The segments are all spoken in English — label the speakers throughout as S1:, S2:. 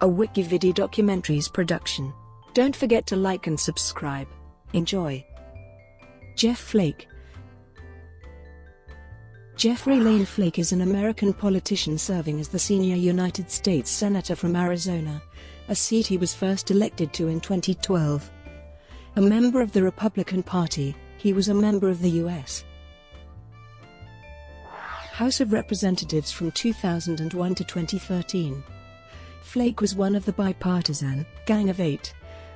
S1: a Wikividi documentaries production. Don't forget to like and subscribe. Enjoy. Jeff Flake Jeffrey Lane Flake is an American politician serving as the senior United States Senator from Arizona, a seat he was first elected to in 2012. A member of the Republican Party, he was a member of the U.S. House of Representatives from 2001 to 2013. Flake was one of the bipartisan Gang of Eight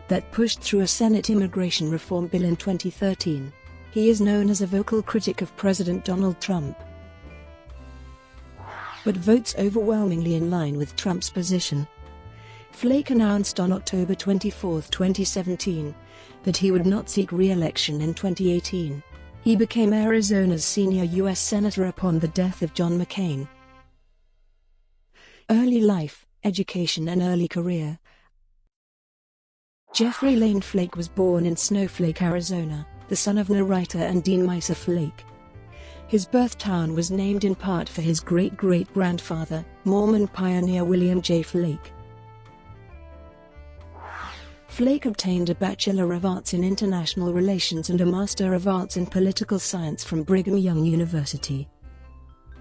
S1: that pushed through a Senate immigration reform bill in 2013. He is known as a vocal critic of President Donald Trump, but votes overwhelmingly in line with Trump's position. Flake announced on October 24, 2017, that he would not seek re-election in 2018. He became Arizona's senior U.S. Senator upon the death of John McCain. Early life, education and early career Jeffrey Lane Flake was born in Snowflake, Arizona, the son of Nedra and Dean Maeser Flake. His birth town was named in part for his great-great-grandfather, Mormon pioneer William J. Flake. Flake obtained a Bachelor of Arts in International Relations and a Master of Arts in Political Science from Brigham Young University.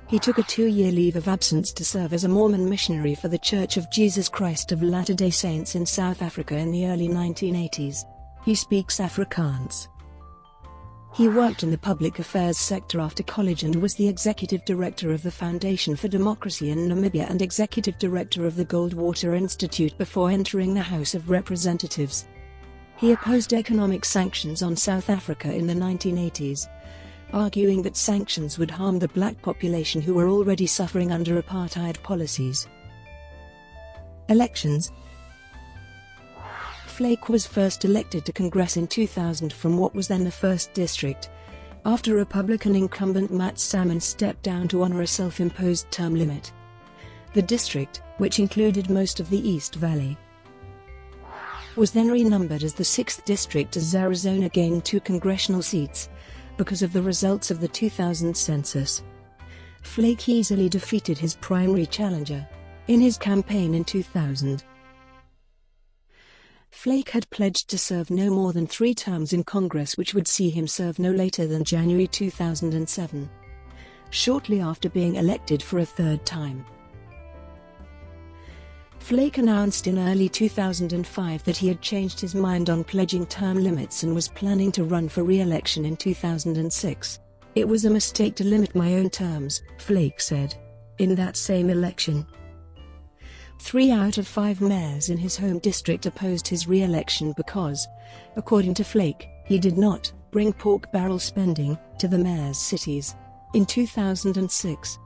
S1: He took a two-year leave of absence to serve as a Mormon missionary for the Church of Jesus Christ of Latter-day Saints in South Africa in the early 1980s. He speaks Afrikaans. He worked in the public affairs sector after college and was the executive director of the Foundation for Democracy in Namibia and executive director of the Goldwater Institute before entering the House of Representatives. He opposed economic sanctions on South Africa in the 1980s, arguing that sanctions would harm the black population who were already suffering under apartheid policies. Elections Flake was first elected to Congress in 2000 from what was then the 1st District, after Republican incumbent Matt Salmon stepped down to honor a self-imposed term limit. The district, which included most of the East Valley, was then renumbered as the 6th District as Arizona gained two congressional seats, because of the results of the 2000 census. Flake easily defeated his primary challenger. In his campaign in 2000, Flake had pledged to serve no more than three terms in Congress which would see him serve no later than January 2007. Shortly after being elected for a third time, Flake announced in early 2005 that he had changed his mind on pledging term limits and was planning to run for re-election in 2006. It was a mistake to limit my own terms, Flake said. In that same election, three out of five mayors in his home district opposed his re-election because, according to Flake, he did not bring pork barrel spending to the mayor's cities. In 2006,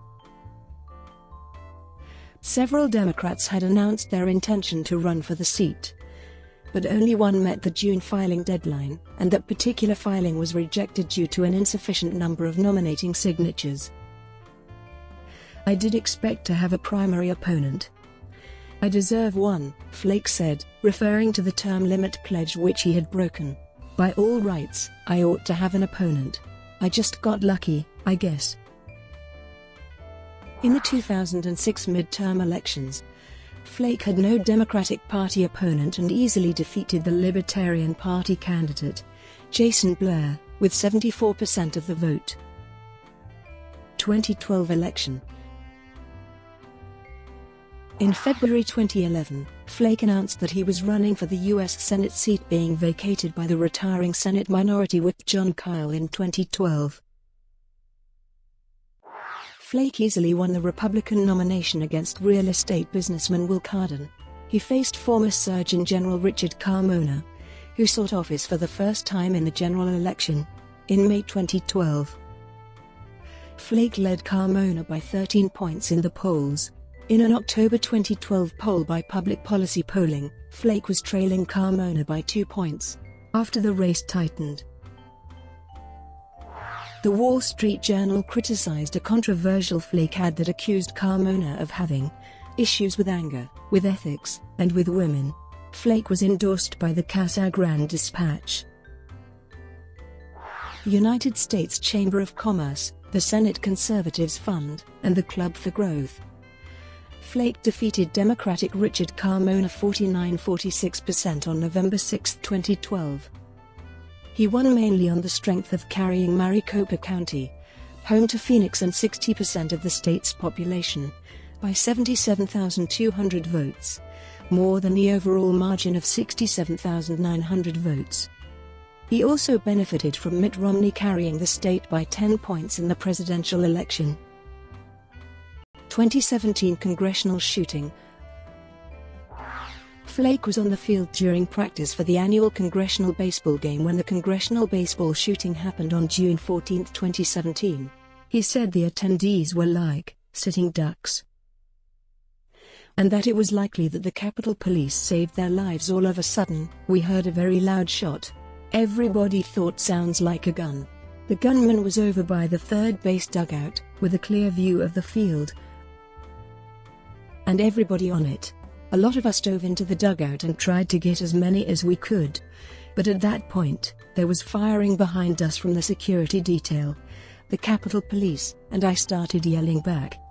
S1: Several Democrats had announced their intention to run for the seat. But only one met the June filing deadline, and that particular filing was rejected due to an insufficient number of nominating signatures. I did expect to have a primary opponent. I deserve one, Flake said, referring to the term limit pledge which he had broken. By all rights, I ought to have an opponent. I just got lucky, I guess. In the 2006 midterm elections, Flake had no Democratic Party opponent and easily defeated the Libertarian Party candidate, Jason Blair, with 74% of the vote. 2012 election In February 2011, Flake announced that he was running for the U.S. Senate seat being vacated by the retiring Senate Minority Whip Jon Kyl in 2012. Flake easily won the Republican nomination against real estate businessman Wil Cardon. He faced former Surgeon General Richard Carmona, who sought office for the first time in the general election, in May 2012. Flake led Carmona by 13 points in the polls. In an October 2012 poll by Public Policy Polling, Flake was trailing Carmona by two points. After the race tightened, the Wall Street Journal criticized a controversial Flake ad that accused Carmona of having issues with anger, with ethics, and with women. Flake was endorsed by the Casa Grande Dispatch, United States Chamber of Commerce, the Senate Conservatives Fund, and the Club for Growth. Flake defeated Democratic Richard Carmona 49-46% on November 6, 2012. He won mainly on the strength of carrying Maricopa County, home to Phoenix and 60% of the state's population, by 77,200 votes, more than the overall margin of 67,900 votes. He also benefited from Mitt Romney carrying the state by 10 points in the presidential election. 2017 congressional shooting Flake was on the field during practice for the annual congressional baseball game when the congressional baseball shooting happened on June 14, 2017. He said the attendees were like sitting ducks and that it was likely that the Capitol Police saved their lives all of a sudden. We heard a very loud shot. Everybody thought sounds like a gun. The gunman was over by the third base dugout, with a clear view of the field, and everybody on it. A lot of us dove into the dugout and tried to get as many as we could. But at that point, there was firing behind us from the security detail, the Capitol Police, and I started yelling back.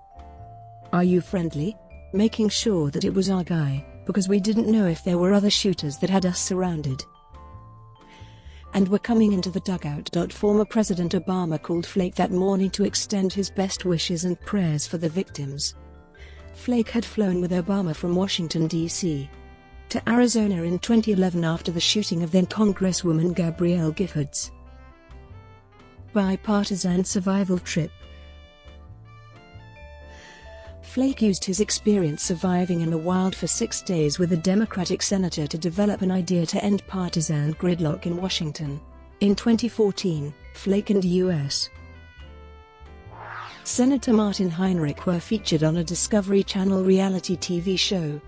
S1: Are you friendly? Making sure that it was our guy, because we didn't know if there were other shooters that had us surrounded and were coming into the dugout. Former President Obama called Flake that morning to extend his best wishes and prayers for the victims. Flake had flown with Obama from Washington, D.C. to Arizona in 2011 after the shooting of then-Congresswoman Gabrielle Giffords bipartisan survival trip. Flake used his experience surviving in the wild for six days with a Democratic senator to develop an idea to end partisan gridlock in Washington. In 2014, Flake and U.S. Senator Martin Heinrich were featured on a Discovery Channel reality TV show,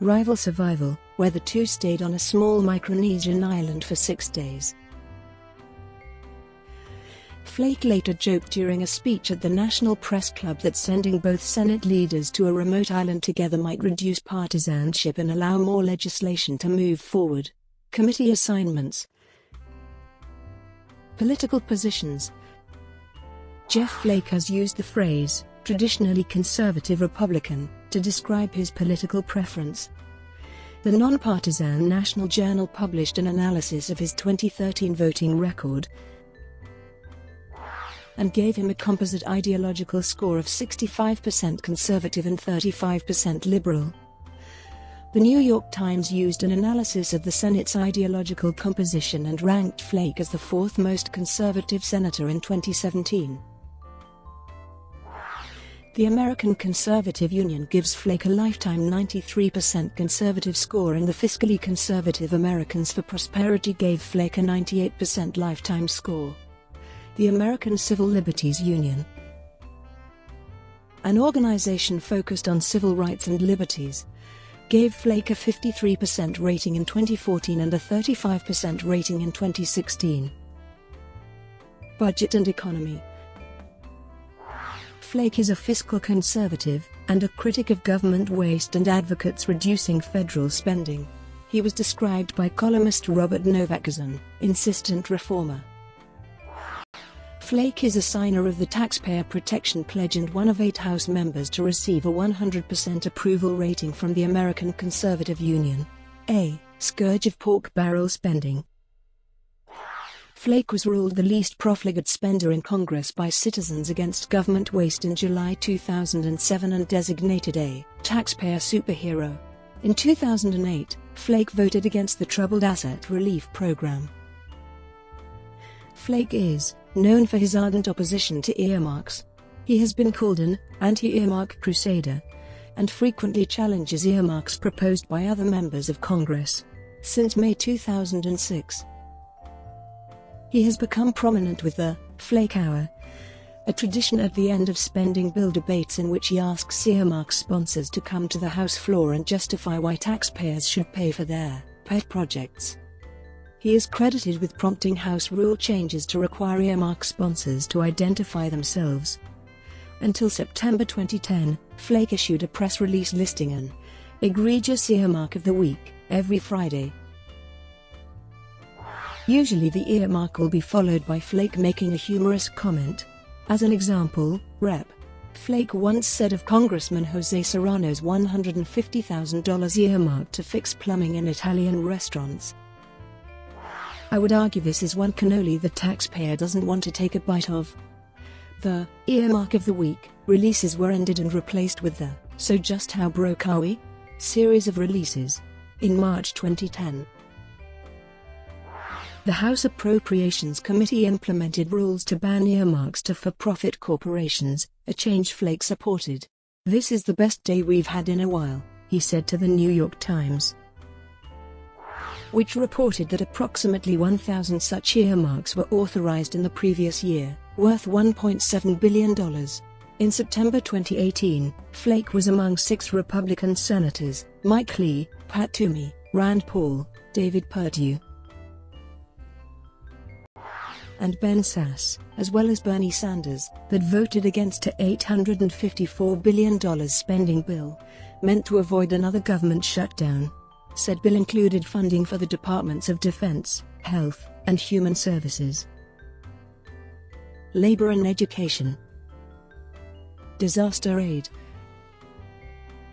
S1: Rival Survival, where the two stayed on a small Micronesian island for six days. Flake later joked during a speech at the National Press Club that sending both Senate leaders to a remote island together might reduce partisanship and allow more legislation to move forward. Committee assignments Political positions Jeff Flake has used the phrase, traditionally conservative Republican, to describe his political preference. The nonpartisan National Journal published an analysis of his 2013 voting record and gave him a composite ideological score of 65% conservative and 35% liberal. The New York Times used an analysis of the Senate's ideological composition and ranked Flake as the fourth most conservative senator in 2017. The American Conservative Union gives Flake a lifetime 93% conservative score and the fiscally conservative Americans for Prosperity gave Flake a 98% lifetime score. The American Civil Liberties Union an organization focused on civil rights and liberties, gave Flake a 53% rating in 2014 and a 35% rating in 2016. Budget and Economy Flake is a fiscal conservative and a critic of government waste and advocates reducing federal spending. He was described by columnist Robert Novak as an insistent reformer. Flake is a signer of the Taxpayer Protection Pledge and one of eight House members to receive a 100% approval rating from the American Conservative Union. A scourge of pork barrel spending. Flake was ruled the least profligate spender in Congress by Citizens Against Government Waste in July 2007 and designated a taxpayer superhero. In 2008, Flake voted against the Troubled Asset Relief Program. Flake is known for his ardent opposition to earmarks. He has been called an anti-earmark crusader and frequently challenges earmarks proposed by other members of Congress. Since May 2006, he has become prominent with the Flake Hour, a tradition at the end of spending bill debates in which he asks earmark sponsors to come to the House floor and justify why taxpayers should pay for their pet projects. He is credited with prompting House rule changes to require earmark sponsors to identify themselves. Until September 2010, Flake issued a press release listing an egregious earmark of the week every Friday Usually the earmark will be followed by Flake making a humorous comment. As an example, Rep. Flake once said of Congressman Jose Serrano's $150,000 earmark to fix plumbing in Italian restaurants. I would argue this is one cannoli the taxpayer doesn't want to take a bite of. The earmark of the week releases were ended and replaced with the So Just How Broke Are We? series of releases in March 2010. The House Appropriations Committee implemented rules to ban earmarks to for-profit corporations, a change Flake supported. This is the best day we've had in a while, he said to the New York Times which reported that approximately 1,000 such earmarks were authorized in the previous year, worth $1.7 billion. In September 2018, Flake was among six Republican senators, Mike Lee, Pat Toomey, Rand Paul, David Perdue, and Ben Sasse, as well as Bernie Sanders, that voted against a $854 billion spending bill, meant to avoid another government shutdown. Said bill included funding for the Departments of Defense, Health, and Human Services, Labor and Education, Disaster Aid.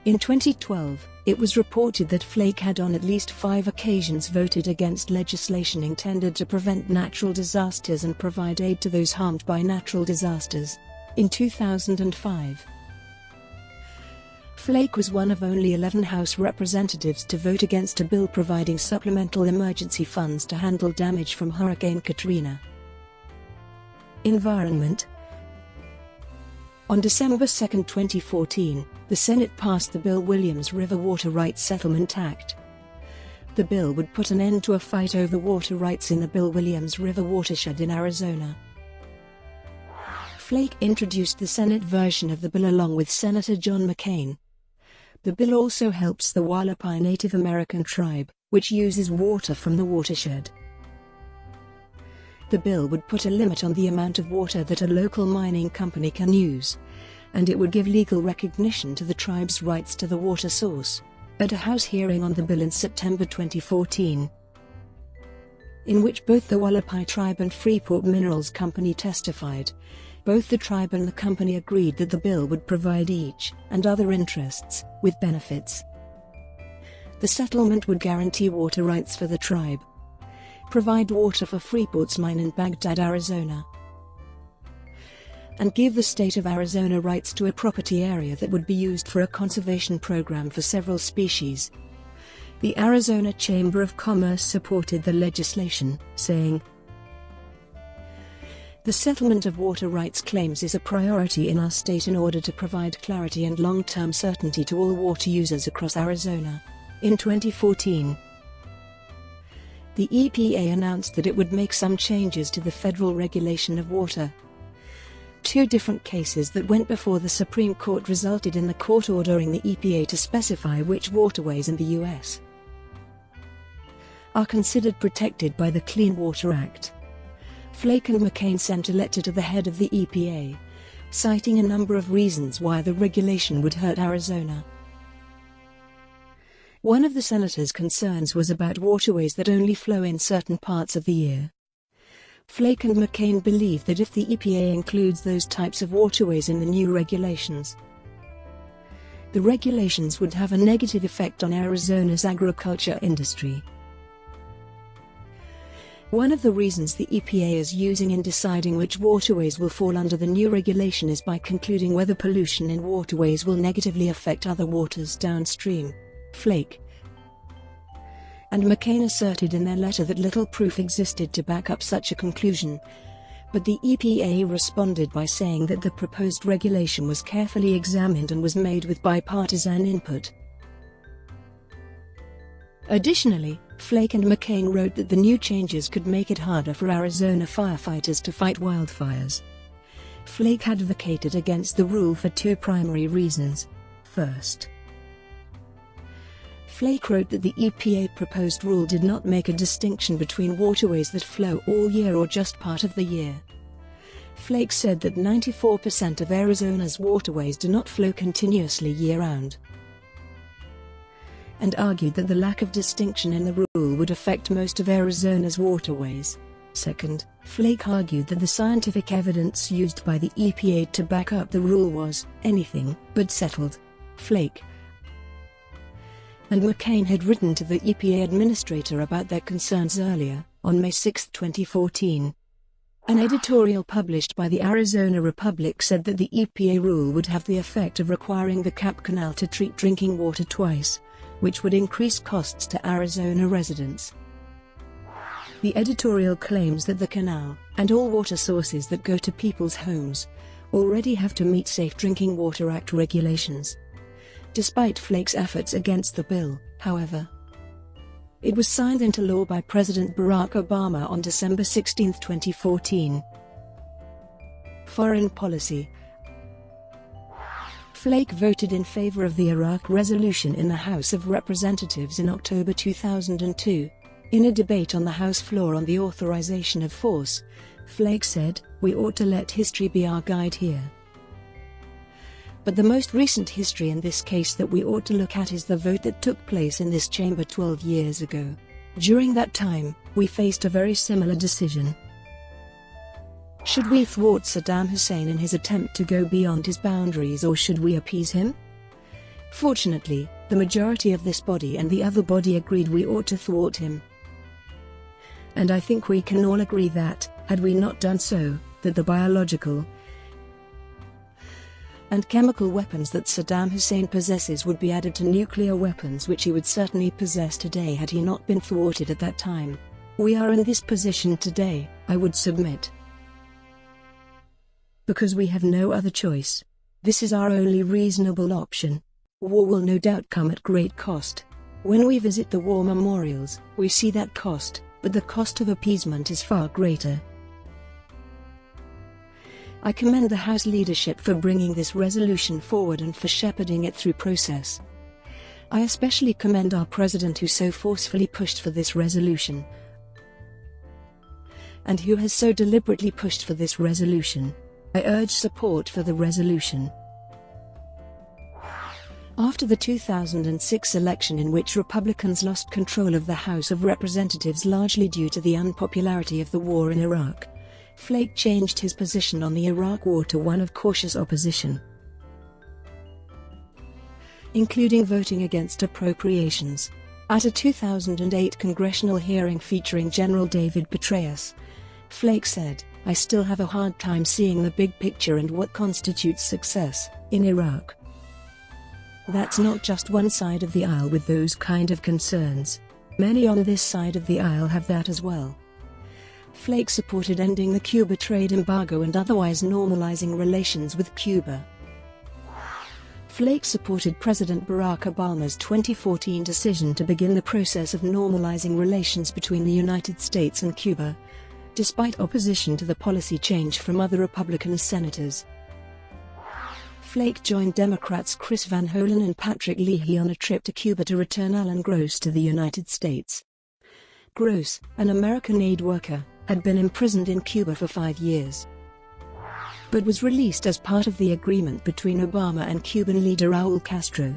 S1: In 2012, it was reported that Flake had on at least five occasions voted against legislation intended to prevent natural disasters and provide aid to those harmed by natural disasters. In 2005, Flake was one of only 11 House representatives to vote against a bill providing supplemental emergency funds to handle damage from Hurricane Katrina. Environment On December 2, 2014, the Senate passed the Bill Williams River Water Rights Settlement Act. The bill would put an end to a fight over water rights in the Bill Williams River watershed in Arizona. Flake introduced the Senate version of the bill along with Senator John McCain. The bill also helps the Hualapai Native American tribe, which uses water from the watershed. The bill would put a limit on the amount of water that a local mining company can use, and it would give legal recognition to the tribe's rights to the water source. At a House hearing on the bill in September 2014, in which both the Hualapai tribe and Freeport Minerals Company testified, both the tribe and the company agreed that the bill would provide each, and other interests, with benefits. The settlement would guarantee water rights for the tribe, provide water for Freeport's mine in Bagdad, Arizona, and give the state of Arizona rights to a property area that would be used for a conservation program for several species. The Arizona Chamber of Commerce supported the legislation, saying, the settlement of water rights claims is a priority in our state in order to provide clarity and long-term certainty to all water users across Arizona. In 2014, the EPA announced that it would make some changes to the federal regulation of water. Two different cases that went before the Supreme Court resulted in the court ordering the EPA to specify which waterways in the U.S. are considered protected by the Clean Water Act. Flake and McCain sent a letter to the head of the EPA, citing a number of reasons why the regulation would hurt Arizona. One of the senator's concerns was about waterways that only flow in certain parts of the year. Flake and McCain believe that if the EPA includes those types of waterways in the new regulations, the regulations would have a negative effect on Arizona's agriculture industry. One of the reasons the EPA is using in deciding which waterways will fall under the new regulation is by concluding whether pollution in waterways will negatively affect other waters downstream. Flake and McCain asserted in their letter that little proof existed to back up such a conclusion. But the EPA responded by saying that the proposed regulation was carefully examined and was made with bipartisan input. Additionally, Flake and McCain wrote that the new changes could make it harder for Arizona firefighters to fight wildfires. Flake advocated against the rule for two primary reasons. First, Flake wrote that the EPA proposed rule did not make a distinction between waterways that flow all year or just part of the year. Flake said that 94% of Arizona's waterways do not flow continuously year-round and argued that the lack of distinction in the rule would affect most of Arizona's waterways. Second, Flake argued that the scientific evidence used by the EPA to back up the rule was anything but settled. Flake and McCain had written to the EPA administrator about their concerns earlier, on May 6, 2014. An editorial published by the Arizona Republic said that the EPA rule would have the effect of requiring the Cap Canal to treat drinking water twice, which would increase costs to Arizona residents. The editorial claims that the canal, and all water sources that go to people's homes, already have to meet Safe Drinking Water Act regulations. Despite Flake's efforts against the bill, however, it was signed into law by President Barack Obama on December 16, 2014. Foreign Policy Flake voted in favor of the Iraq resolution in the House of Representatives in October 2002. In a debate on the House floor on the authorization of force, Flake said, We ought to let history be our guide here. But the most recent history in this case that we ought to look at is the vote that took place in this chamber 12 years ago. During that time, we faced a very similar decision. Should we thwart Saddam Hussein in his attempt to go beyond his boundaries or should we appease him? Fortunately, the majority of this body and the other body agreed we ought to thwart him and I think we can all agree that, had we not done so, that the biological and chemical weapons that Saddam Hussein possesses would be added to nuclear weapons which he would certainly possess today had he not been thwarted at that time. We are in this position today, I would submit. Because we have no other choice. This is our only reasonable option. War will no doubt come at great cost. When we visit the war memorials, we see that cost but the cost of appeasement is far greater. I commend the House leadership for bringing this resolution forward and for shepherding it through process. I especially commend our President who so forcefully pushed for this resolution and who has so deliberately pushed for this resolution. I urge support for the resolution. After the 2006 election in which Republicans lost control of the House of Representatives largely due to the unpopularity of the war in Iraq, Flake changed his position on the Iraq war to one of cautious opposition, including voting against appropriations. At a 2008 congressional hearing featuring General David Petraeus, Flake said, I still have a hard time seeing the big picture and what constitutes success in Iraq. That's not just one side of the aisle with those kind of concerns. Many on this side of the aisle have that as well. Flake supported ending the Cuba trade embargo and otherwise normalizing relations with Cuba. Flake supported President Barack Obama's 2014 decision to begin the process of normalizing relations between the United States and Cuba, despite opposition to the policy change from other Republican senators. Flake joined Democrats Chris Van Hollen and Patrick Leahy on a trip to Cuba to return Alan Gross to the United States. Gross, an American aid worker, had been imprisoned in Cuba for five years, but was released as part of the agreement between Obama and Cuban leader Raul Castro.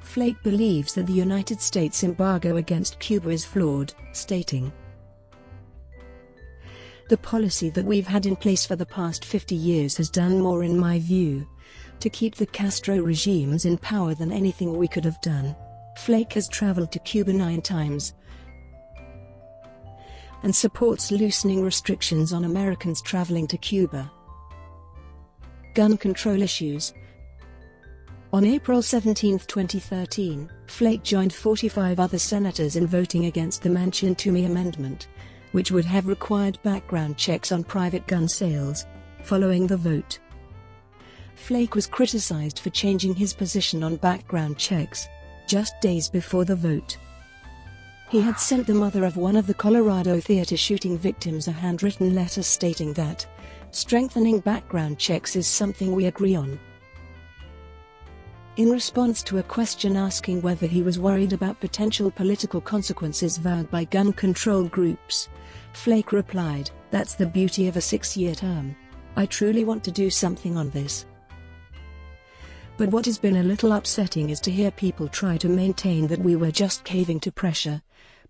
S1: Flake believes that the United States embargo against Cuba is flawed, stating, The policy that we've had in place for the past 50 years has done more in my view to keep the Castro regimes in power than anything we could have done. Flake has traveled to Cuba nine times and supports loosening restrictions on Americans traveling to Cuba. Gun control issues On April 17, 2013, Flake joined 45 other senators in voting against the Manchin-Toomey Amendment, which would have required background checks on private gun sales. Following the vote, Flake was criticized for changing his position on background checks, just days before the vote. He had sent the mother of one of the Colorado theater shooting victims a handwritten letter stating that, strengthening background checks is something we agree on. In response to a question asking whether he was worried about potential political consequences vowed by gun control groups, Flake replied, That's the beauty of a six year term. I truly want to do something on this. But what has been a little upsetting is to hear people try to maintain that we were just caving to pressure,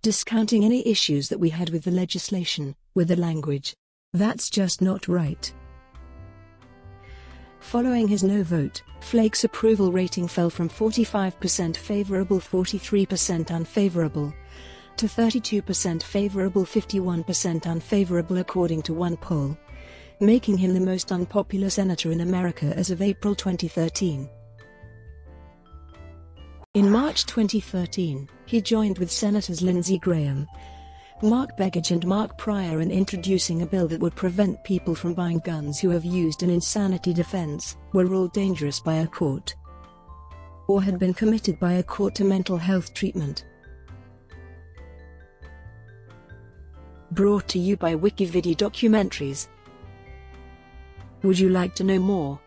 S1: discounting any issues that we had with the legislation. with the language, That's just not right. Following his no vote, Flake's approval rating fell from 45% favorable 43% unfavorable to 32% favorable 51% unfavorable according to one poll, making him the most unpopular senator in America as of April 2013. In March 2013, he joined with Senators Lindsey Graham, Mark Begich and Mark Pryor in introducing a bill that would prevent people from buying guns who have used an insanity defense, were ruled dangerous by a court, or had been committed by a court to mental health treatment. Brought to you by Wikividi Documentaries. Would you like to know more?